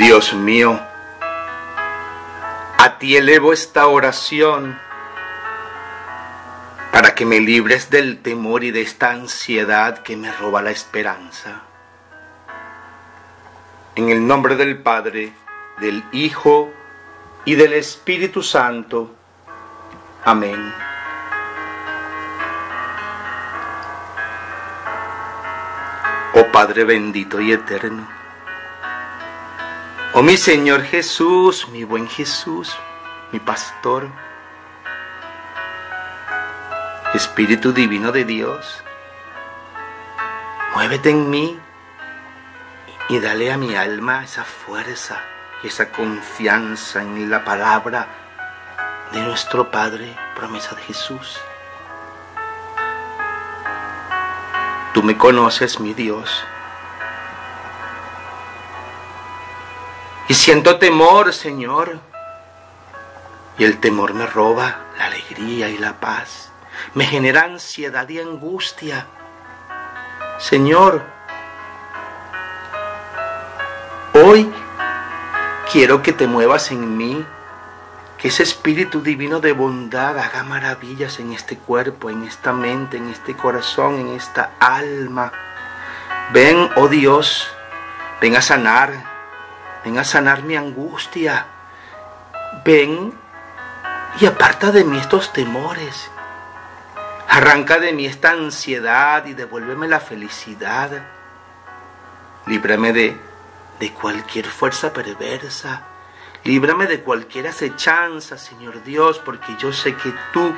Dios mío, a ti elevo esta oración para que me libres del temor y de esta ansiedad que me roba la esperanza. En el nombre del Padre, del Hijo y del Espíritu Santo. Amén. Oh Padre bendito y eterno Oh mi Señor Jesús, mi buen Jesús, mi pastor, Espíritu Divino de Dios, muévete en mí y dale a mi alma esa fuerza y esa confianza en la palabra de nuestro Padre, promesa de Jesús. Tú me conoces, mi Dios siento temor, Señor. Y el temor me roba la alegría y la paz. Me genera ansiedad y angustia. Señor, hoy quiero que te muevas en mí, que ese espíritu divino de bondad haga maravillas en este cuerpo, en esta mente, en este corazón, en esta alma. Ven, oh Dios, ven a sanar, ven a sanar mi angustia, ven y aparta de mí estos temores, arranca de mí esta ansiedad y devuélveme la felicidad, líbrame de, de cualquier fuerza perversa, líbrame de cualquier acechanza, Señor Dios, porque yo sé que tú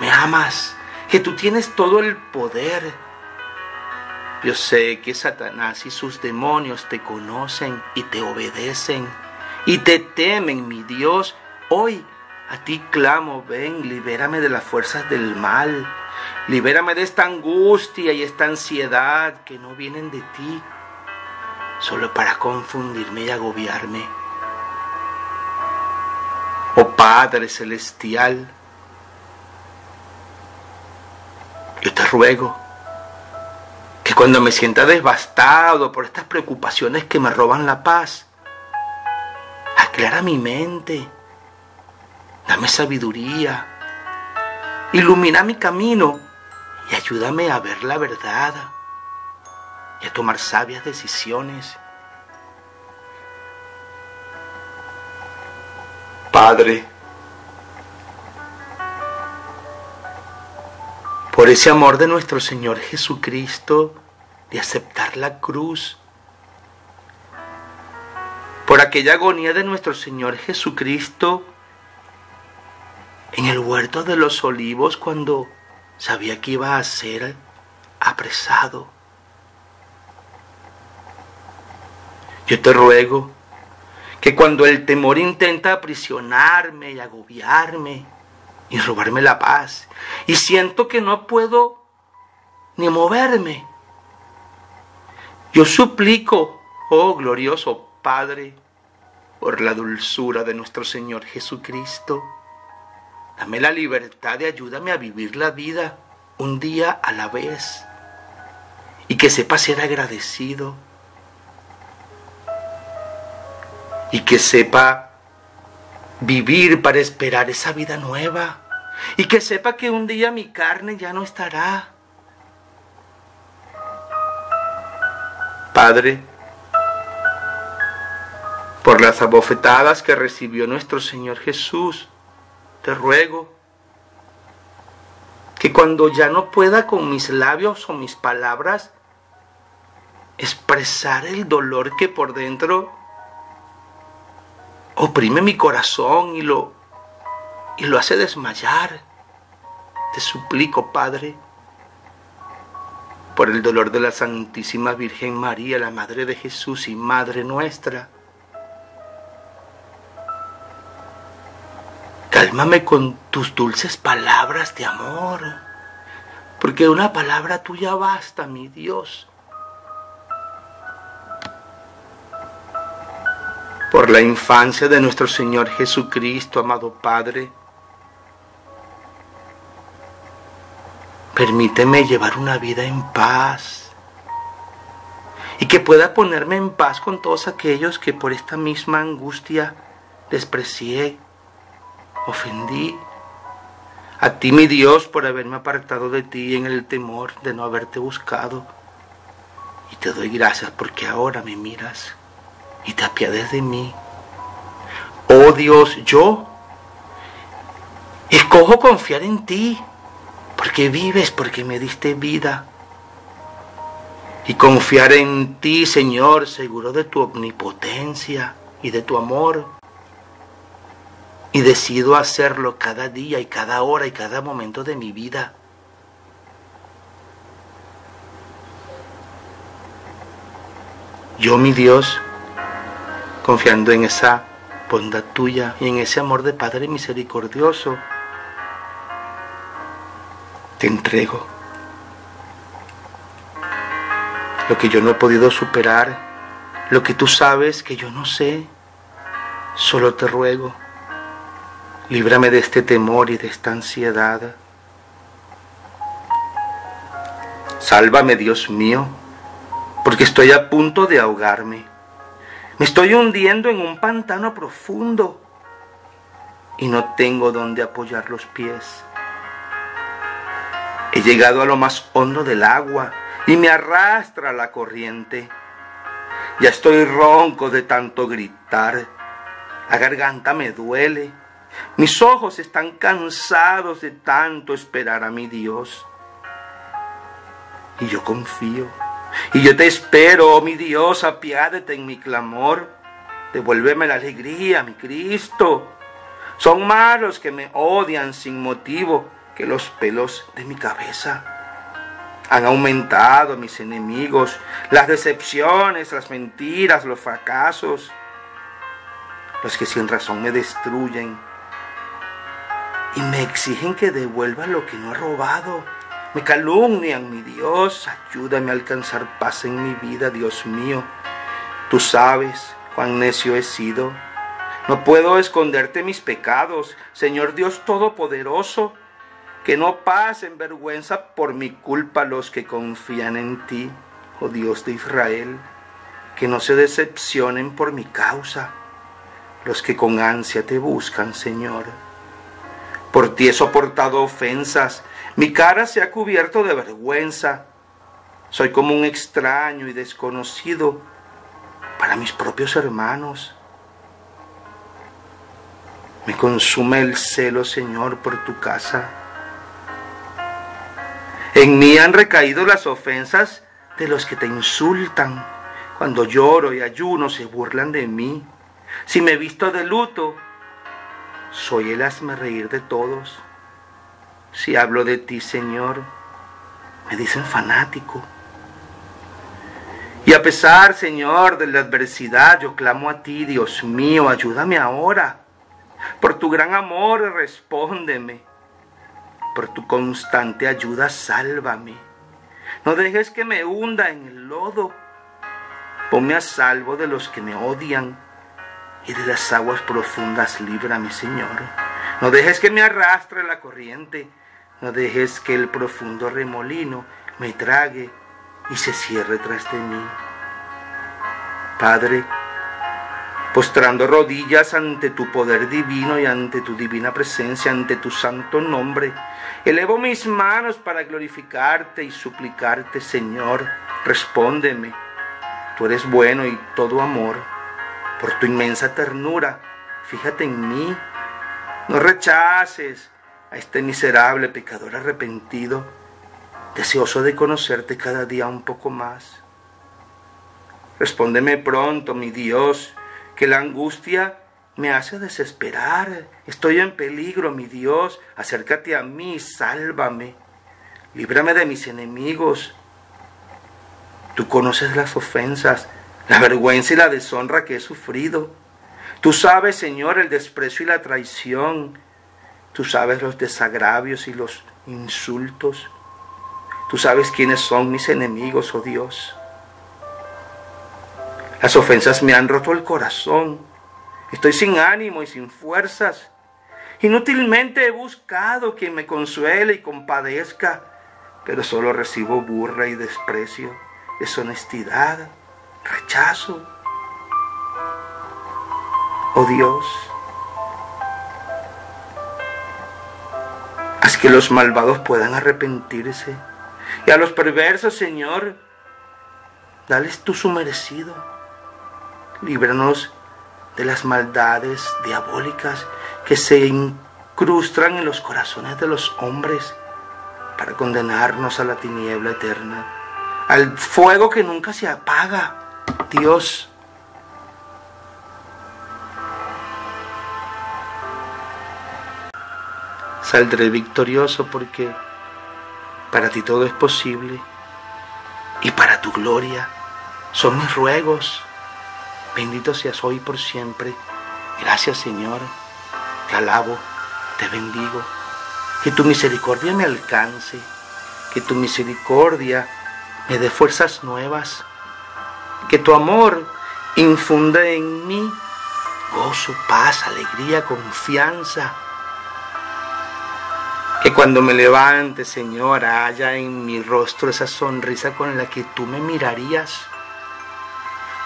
me amas, que tú tienes todo el poder yo sé que Satanás y sus demonios te conocen y te obedecen y te temen, mi Dios. Hoy a ti clamo, ven, libérame de las fuerzas del mal. Libérame de esta angustia y esta ansiedad que no vienen de ti, solo para confundirme y agobiarme. Oh Padre Celestial, yo te ruego cuando me sienta devastado por estas preocupaciones que me roban la paz, aclara mi mente, dame sabiduría, ilumina mi camino y ayúdame a ver la verdad y a tomar sabias decisiones. Padre, por ese amor de nuestro Señor Jesucristo, de aceptar la cruz, por aquella agonía de nuestro Señor Jesucristo en el huerto de los olivos cuando sabía que iba a ser apresado. Yo te ruego que cuando el temor intenta aprisionarme y agobiarme y robarme la paz, y siento que no puedo ni moverme, yo suplico, oh glorioso Padre, por la dulzura de nuestro Señor Jesucristo, dame la libertad y ayúdame a vivir la vida un día a la vez y que sepa ser agradecido y que sepa vivir para esperar esa vida nueva y que sepa que un día mi carne ya no estará Padre, por las abofetadas que recibió nuestro Señor Jesús, te ruego que cuando ya no pueda con mis labios o mis palabras expresar el dolor que por dentro oprime mi corazón y lo y lo hace desmayar. Te suplico, Padre, por el dolor de la Santísima Virgen María, la Madre de Jesús y Madre nuestra. Cálmame con tus dulces palabras de amor, porque una palabra tuya basta, mi Dios. Por la infancia de nuestro Señor Jesucristo, amado Padre, Permíteme llevar una vida en paz y que pueda ponerme en paz con todos aquellos que por esta misma angustia desprecié, ofendí. A ti, mi Dios, por haberme apartado de ti en el temor de no haberte buscado. Y te doy gracias porque ahora me miras y te apiades de mí. Oh Dios, yo escojo confiar en ti, porque vives, porque me diste vida. Y confiar en ti, Señor, seguro de tu omnipotencia y de tu amor. Y decido hacerlo cada día y cada hora y cada momento de mi vida. Yo, mi Dios, confiando en esa bondad tuya y en ese amor de Padre misericordioso, te entrego lo que yo no he podido superar, lo que tú sabes que yo no sé. Solo te ruego, líbrame de este temor y de esta ansiedad. Sálvame, Dios mío, porque estoy a punto de ahogarme. Me estoy hundiendo en un pantano profundo y no tengo donde apoyar los pies. He llegado a lo más hondo del agua y me arrastra la corriente. Ya estoy ronco de tanto gritar. La garganta me duele. Mis ojos están cansados de tanto esperar a mi Dios. Y yo confío y yo te espero, oh mi Dios, apiádate en mi clamor. Devuélveme la alegría, mi Cristo. Son malos que me odian sin motivo que los pelos de mi cabeza. Han aumentado mis enemigos, las decepciones, las mentiras, los fracasos, los que sin razón me destruyen y me exigen que devuelva lo que no he robado me calumnian, mi Dios, ayúdame a alcanzar paz en mi vida, Dios mío. Tú sabes cuán necio he sido. No puedo esconderte mis pecados, Señor Dios Todopoderoso. Que no pasen vergüenza por mi culpa los que confían en ti, oh Dios de Israel. Que no se decepcionen por mi causa los que con ansia te buscan, Señor. Por ti he soportado ofensas mi cara se ha cubierto de vergüenza. Soy como un extraño y desconocido para mis propios hermanos. Me consume el celo, Señor, por tu casa. En mí han recaído las ofensas de los que te insultan. Cuando lloro y ayuno se burlan de mí. Si me visto de luto, soy el hazme reír de todos. Si hablo de ti, Señor, me dicen fanático. Y a pesar, Señor, de la adversidad, yo clamo a ti, Dios mío, ayúdame ahora. Por tu gran amor, respóndeme. Por tu constante ayuda, sálvame. No dejes que me hunda en el lodo. Ponme a salvo de los que me odian y de las aguas profundas, líbrame, Señor. No dejes que me arrastre la corriente no dejes que el profundo remolino me trague y se cierre tras de mí. Padre, postrando rodillas ante tu poder divino y ante tu divina presencia, ante tu santo nombre, elevo mis manos para glorificarte y suplicarte, Señor, respóndeme. Tú eres bueno y todo amor. Por tu inmensa ternura, fíjate en mí. No rechaces a este miserable pecador arrepentido, deseoso de conocerte cada día un poco más. Respóndeme pronto, mi Dios, que la angustia me hace desesperar. Estoy en peligro, mi Dios. Acércate a mí, sálvame. Líbrame de mis enemigos. Tú conoces las ofensas, la vergüenza y la deshonra que he sufrido. Tú sabes, Señor, el desprecio y la traición Tú sabes los desagravios y los insultos. Tú sabes quiénes son mis enemigos, oh Dios. Las ofensas me han roto el corazón. Estoy sin ánimo y sin fuerzas. Inútilmente he buscado quien me consuele y compadezca, pero solo recibo burra y desprecio, deshonestidad rechazo. Oh Dios, haz que los malvados puedan arrepentirse y a los perversos, Señor, dales tú su merecido. Líbranos de las maldades diabólicas que se incrustan en los corazones de los hombres para condenarnos a la tiniebla eterna, al fuego que nunca se apaga. Dios, saldré victorioso porque para ti todo es posible y para tu gloria son mis ruegos. Bendito seas hoy por siempre. Gracias Señor. Te alabo, te bendigo. Que tu misericordia me alcance. Que tu misericordia me dé fuerzas nuevas. Que tu amor infunda en mí gozo, paz, alegría, confianza. Que cuando me levante, Señor, haya en mi rostro esa sonrisa con la que tú me mirarías.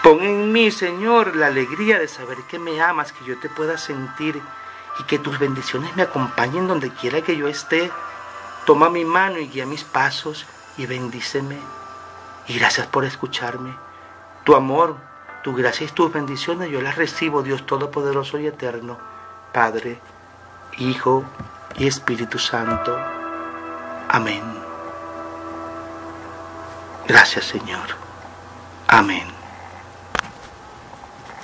Pon en mí, Señor, la alegría de saber que me amas, que yo te pueda sentir y que tus bendiciones me acompañen donde quiera que yo esté. Toma mi mano y guía mis pasos y bendíceme. Y gracias por escucharme. Tu amor, tu gracia y tus bendiciones yo las recibo, Dios Todopoderoso y Eterno, Padre, Hijo y Espíritu Santo. Amén. Gracias Señor. Amén.